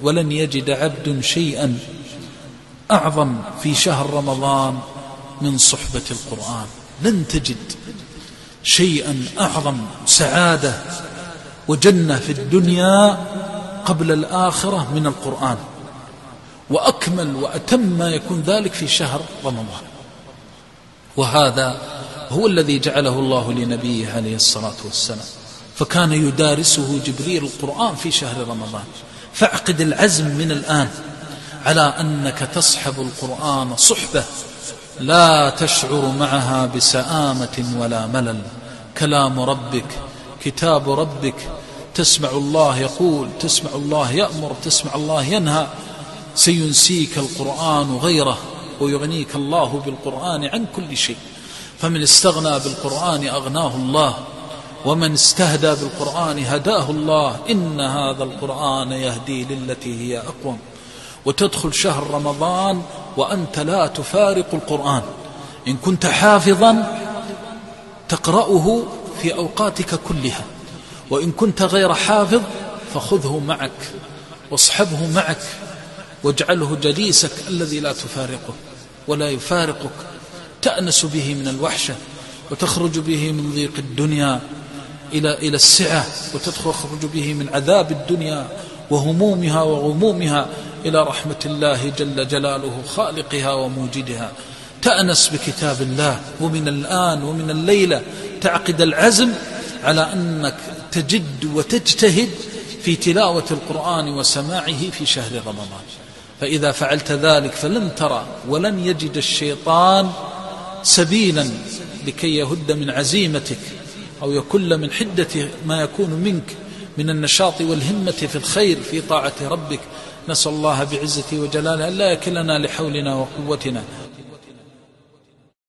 ولن يجد عبد شيئا أعظم في شهر رمضان من صحبة القرآن. لن تجد شيئا أعظم سعادة وجنة في الدنيا قبل الآخرة من القرآن. وأكمل وأتم ما يكون ذلك في شهر رمضان. وهذا هو الذي جعله الله لنبيه عليه الصلاة والسلام. فكان يدارسه جبريل القرآن في شهر رمضان. فاعقد العزم من الآن على أنك تصحب القرآن صحبة لا تشعر معها بسآمة ولا ملل. كلام ربك كتاب ربك تسمع الله يقول تسمع الله يأمر تسمع الله ينهى. سينسيك القرآن غيره ويغنيك الله بالقرآن عن كل شيء. فمن استغنى بالقرآن أغناه الله. ومن استهدى بالقرآن هداه الله إن هذا القرآن يهدي للتي هي أقوم. وتدخل شهر رمضان وأنت لا تفارق القرآن. إن كنت حافظا تقرأه في أوقاتك كلها. وإن كنت غير حافظ فخذه معك واصحبه معك واجعله جليسك الذي لا تفارقه ولا يفارقك. تأنس به من الوحشة وتخرج به من ضيق الدنيا إلى إلى السعة وتخرج به من عذاب الدنيا وهمومها وغمومها إلى رحمة الله جل جلاله خالقها وموجدها. تأنس بكتاب الله ومن الآن ومن الليلة تعقد العزم على أنك تجد وتجتهد في تلاوة القرآن وسماعه في شهر رمضان. فإذا فعلت ذلك فلن ترى ولن يجد الشيطان سبيلا لكي يهد من عزيمتك أو يكل من حدة ما يكون منك من النشاط والهمة في الخير في طاعة ربك. نسأل الله بعزته وجلاله أن لا يكلنا لحولنا وقوتنا